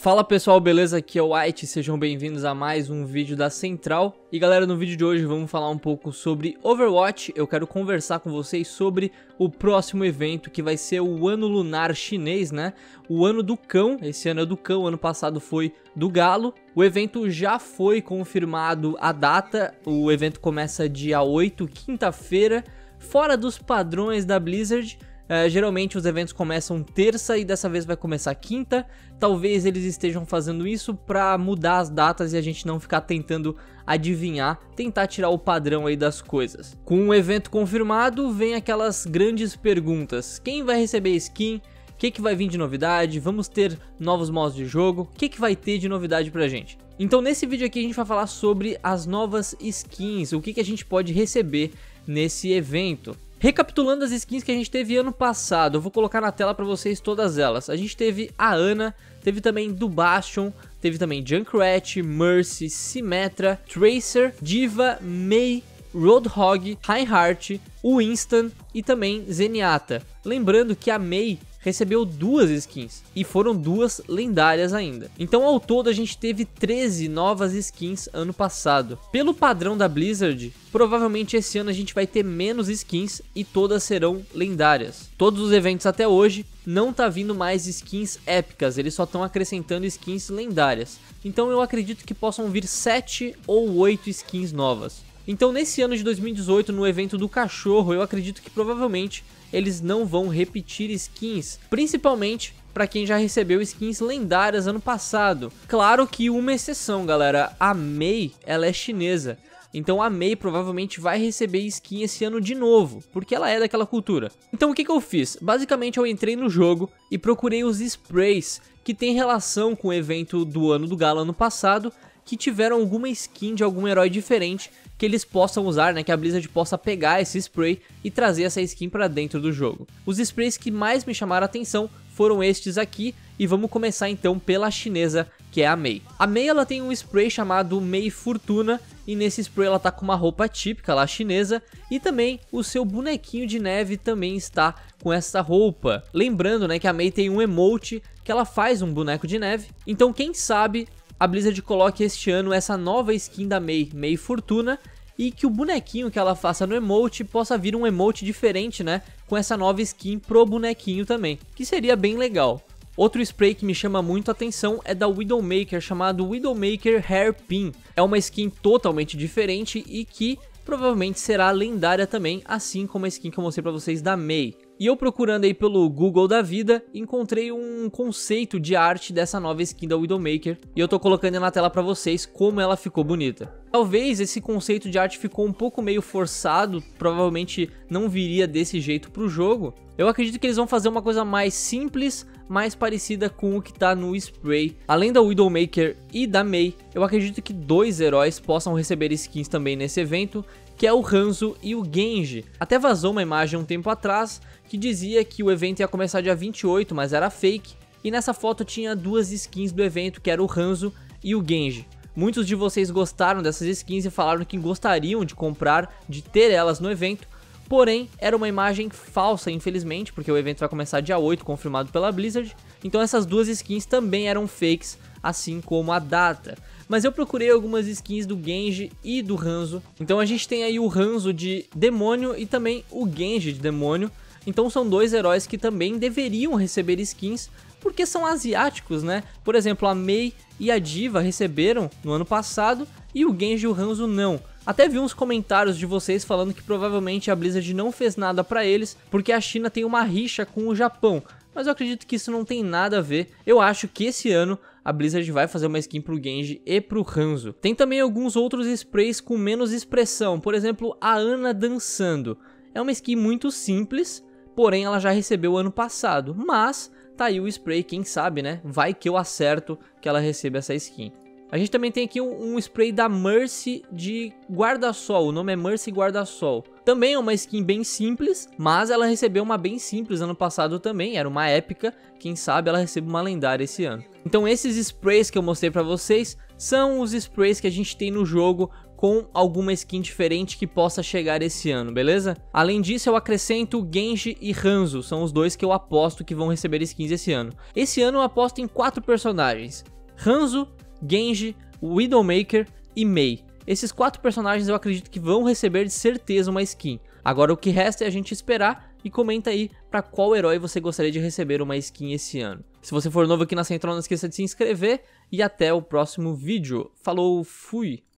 Fala pessoal, beleza? Aqui é o White, sejam bem-vindos a mais um vídeo da Central. E galera, no vídeo de hoje vamos falar um pouco sobre Overwatch. Eu quero conversar com vocês sobre o próximo evento que vai ser o Ano Lunar Chinês, né? O Ano do Cão, esse ano é do Cão, ano passado foi do Galo. O evento já foi confirmado a data, o evento começa dia 8, quinta-feira, fora dos padrões da Blizzard. Uh, geralmente os eventos começam terça e dessa vez vai começar quinta. Talvez eles estejam fazendo isso para mudar as datas e a gente não ficar tentando adivinhar, tentar tirar o padrão aí das coisas. Com o evento confirmado, vem aquelas grandes perguntas: quem vai receber skin? O que, que vai vir de novidade? Vamos ter novos modos de jogo? O que, que vai ter de novidade pra gente? Então nesse vídeo aqui a gente vai falar sobre as novas skins, o que, que a gente pode receber nesse evento. Recapitulando as skins que a gente teve ano passado, eu vou colocar na tela para vocês todas elas. A gente teve a Ana, teve também do Bastion, teve também Junkrat, Mercy, Symmetra, Tracer, Diva, Mei, Roadhog, Reinhardt, Winston e também Zenyatta. Lembrando que a Mei recebeu duas skins e foram duas lendárias ainda. Então ao todo a gente teve 13 novas skins ano passado. Pelo padrão da Blizzard, provavelmente esse ano a gente vai ter menos skins e todas serão lendárias. Todos os eventos até hoje não tá vindo mais skins épicas, eles só estão acrescentando skins lendárias. Então eu acredito que possam vir 7 ou 8 skins novas. Então nesse ano de 2018, no evento do cachorro, eu acredito que provavelmente eles não vão repetir skins, principalmente para quem já recebeu skins lendárias ano passado. Claro que uma exceção, galera, a Mei, ela é chinesa. Então a Mei provavelmente vai receber skin esse ano de novo, porque ela é daquela cultura. Então o que, que eu fiz? Basicamente eu entrei no jogo e procurei os sprays que tem relação com o evento do ano do Galo ano passado, que tiveram alguma skin de algum herói diferente que eles possam usar, né, que a Blizzard possa pegar esse spray e trazer essa skin para dentro do jogo. Os sprays que mais me chamaram a atenção foram estes aqui e vamos começar então pela chinesa, que é a Mei. A Mei ela tem um spray chamado Mei Fortuna e nesse spray ela tá com uma roupa típica lá chinesa e também o seu bonequinho de neve também está com essa roupa. Lembrando, né, que a Mei tem um emote que ela faz um boneco de neve. Então quem sabe a Blizzard coloque este ano essa nova skin da Mei, Mei Fortuna, e que o bonequinho que ela faça no emote possa vir um emote diferente, né? Com essa nova skin pro bonequinho também, que seria bem legal. Outro spray que me chama muito a atenção é da Widowmaker, chamado Widowmaker Hairpin. É uma skin totalmente diferente e que provavelmente será lendária também, assim como a skin que eu mostrei pra vocês da Mei. E eu procurando aí pelo Google da vida, encontrei um conceito de arte dessa nova skin da Widowmaker e eu tô colocando na tela pra vocês como ela ficou bonita. Talvez esse conceito de arte ficou um pouco meio forçado, provavelmente não viria desse jeito pro jogo. Eu acredito que eles vão fazer uma coisa mais simples, mais parecida com o que tá no spray. Além da Widowmaker e da Mei, eu acredito que dois heróis possam receber skins também nesse evento, que é o Hanzo e o Genji. Até vazou uma imagem um tempo atrás que dizia que o evento ia começar dia 28, mas era fake, e nessa foto tinha duas skins do evento, que era o Hanzo e o Genji. Muitos de vocês gostaram dessas skins e falaram que gostariam de comprar, de ter elas no evento, porém era uma imagem falsa, infelizmente, porque o evento vai começar dia 8, confirmado pela Blizzard, então essas duas skins também eram fakes, assim como a data. Mas eu procurei algumas skins do Genji e do Hanzo, então a gente tem aí o Hanzo de demônio e também o Genji de demônio, então são dois heróis que também deveriam receber skins porque são asiáticos, né? Por exemplo, a Mei e a Diva receberam no ano passado e o Genji e o Hanzo não. Até vi uns comentários de vocês falando que provavelmente a Blizzard não fez nada para eles porque a China tem uma rixa com o Japão. Mas eu acredito que isso não tem nada a ver. Eu acho que esse ano a Blizzard vai fazer uma skin pro Genji e pro Hanzo. Tem também alguns outros sprays com menos expressão, por exemplo, a Ana dançando. É uma skin muito simples, porém ela já recebeu ano passado, mas tá aí o spray, quem sabe, né? Vai que eu acerto que ela receba essa skin. A gente também tem aqui um, um spray da Mercy de guarda-sol, o nome é Mercy Guarda-Sol. Também é uma skin bem simples, mas ela recebeu uma bem simples ano passado também, era uma épica, quem sabe ela recebe uma lendária esse ano. Então esses sprays que eu mostrei pra vocês são os sprays que a gente tem no jogo com alguma skin diferente que possa chegar esse ano, beleza? Além disso, eu acrescento Genji e Hanzo, são os dois que eu aposto que vão receber skins esse ano. Esse ano eu aposto em quatro personagens: Hanzo, Genji, Widowmaker e Mei. Esses quatro personagens eu acredito que vão receber de certeza uma skin. Agora o que resta é a gente esperar e comenta aí para qual herói você gostaria de receber uma skin esse ano. Se você for novo aqui na Central, não esqueça de se inscrever e até o próximo vídeo. Falou, fui!